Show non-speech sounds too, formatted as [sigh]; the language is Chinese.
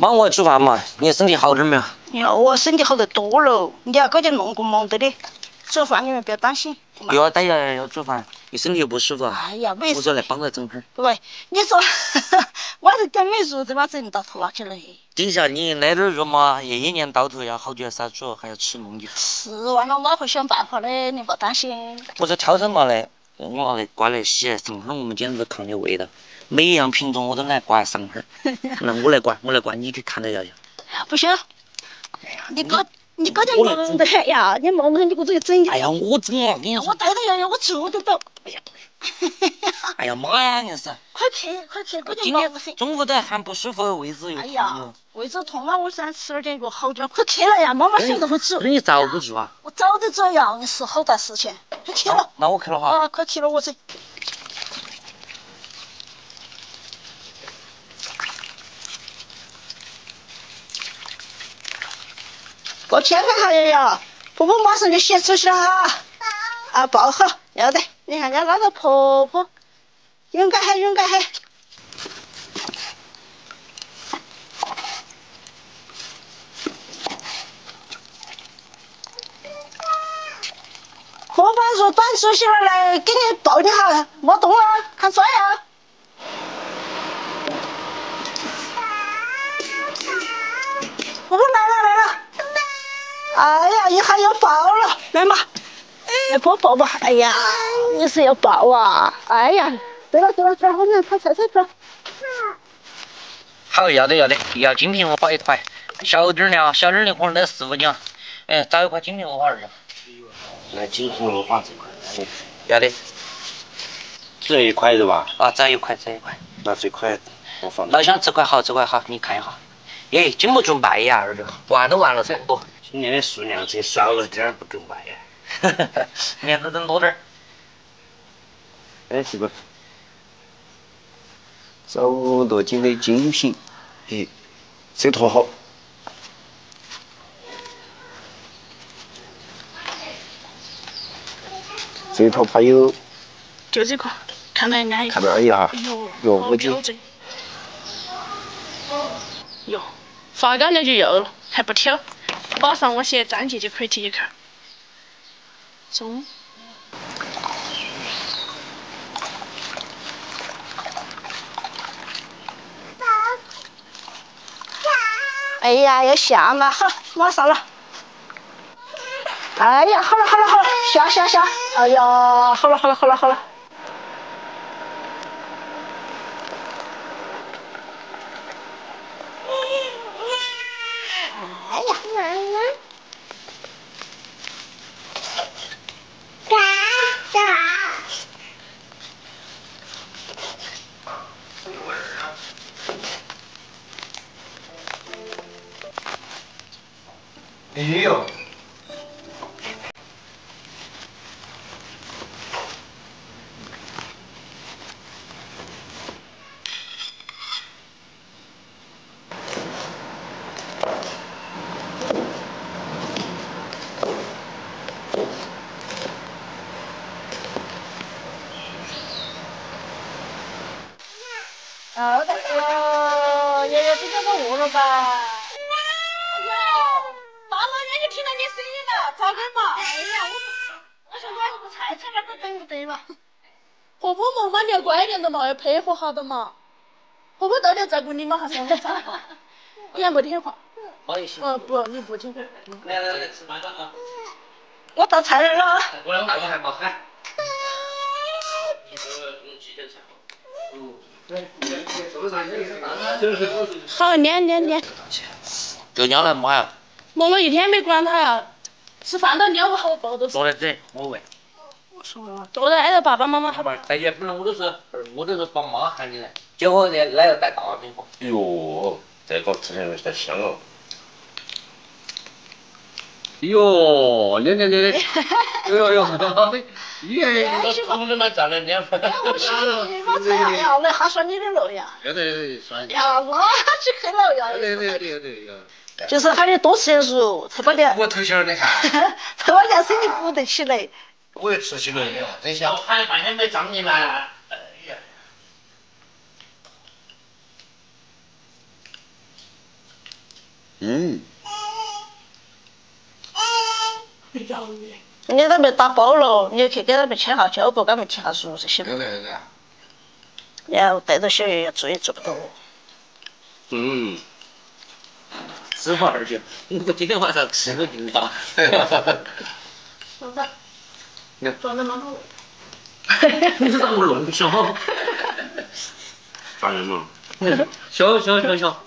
妈，我要煮饭嘛，你身体好点没有？呀，我身体好得多了，你要搞点弄个忙的的。做饭你们不要担心。又要带要要煮饭，你身体又不舒服。哎呀，没事。我说来帮着整会儿。不，你说 [laughs] 我这感冒热的嘛，整到头起来。底下你那点肉嘛，一一年到头要好久杀猪，还要吃弄的。吃，完了我会想办法的，你莫担心。我说挑身嘛嘞，我来刮来洗，上哈我们简直抗的味道。每一样品种我都来刮上哈那我来刮，我来刮，你去看着要要。不行。你搞你搞点忙的呀！你忙的你给我这整。哎呀，我整啊！跟你说，我带着瑶瑶，我做得到。哎呀，[laughs] 哎呀妈呀，硬是！快去快去，我今天中午都还喊不舒服，胃子又痛。哎呀，胃子痛啊！我想吃点药好点。快去了呀！妈妈现在会煮。你遭不住啊！我早就着呀，是好大事情。快去了。那我去了哈。啊，快去了，我这。我天看哈瑶瑶，婆婆马上就先出去了哈。啊，抱好，要得。你看人家拉着婆婆，勇敢很，勇敢很。婆婆说短出息了，来给你抱你哈，莫动啊，看帅啊。婆婆来了来了。哎呀，一下要抱了，来嘛，来抱抱抱。哎呀，你是要抱啊？哎呀，对了对了，正好你看菜菜去了。好，要得要得，要金苹果包一块，小点儿的啊，小点儿的可能得四五斤啊。哎，找一块金苹果包二两。来金苹果包这块。要得。这一块是吧？啊，这一块这一块。那这块我放。老乡，这块好，这块好，你看一下。耶，经不住卖呀，二哥，完都完了噻，不。[laughs] 今年的数量只少了点儿，不够卖呀。明天整多点儿。哎，媳妇？这么多斤的精品，嘿，这坨好。这套怕有。就这个，看来安逸。看来安逸哈。哟，好标准。哟，发干了就有了，还不挑。马上我写章节就可以贴去。中。哎呀，要下了，好，马上了。哎呀，好了好了好了，下下下。哎呀，好了好了好了好了。哎呦！好的，哦，爷爷今天都饿了吧？听到你声音了，咋个嘛？哎呀，我我想买个菜菜那个等不得嘛。婆婆嘛嘛你要乖点的嘛，要配合好的嘛。婆婆到底要照顾你嘛还是我照顾？你还没听话。哦，不，你不听话。来来来，吃饭了啊。我到菜了啊。我两大哥还没喊。好，撵撵撵。就尿来妈呀。我们一天没管他呀，吃饭都尿不好，抱着。坐在这，我喂。我说了，坐在挨着爸爸妈妈还。哎呀，本来我都是，我都是把妈喊进来，结果来来了带大苹果。哟，这个吃起来太香了。哟，练练练练。哎呦呦，好的。耶，同志们站来两分。我去，我这样来哈酸你的路呀。要得，酸。呀，我去去路呀。对对对对对。就是喊你多吃点肉，才把你我头儿你看，才把你身体补得起来。我又吃起来了，等一下。我喊半天没张你来。哎你那边打包了，你去给他们签下胶布，给他们提下速就行了。对对对。然后带着小月月做也做不到。嗯，实话二句，我今天晚上吃个劲大。[laughs] 老子，装的蛮好。你让我弄小，咋样嘛？小 [laughs] [laughs] 小小小。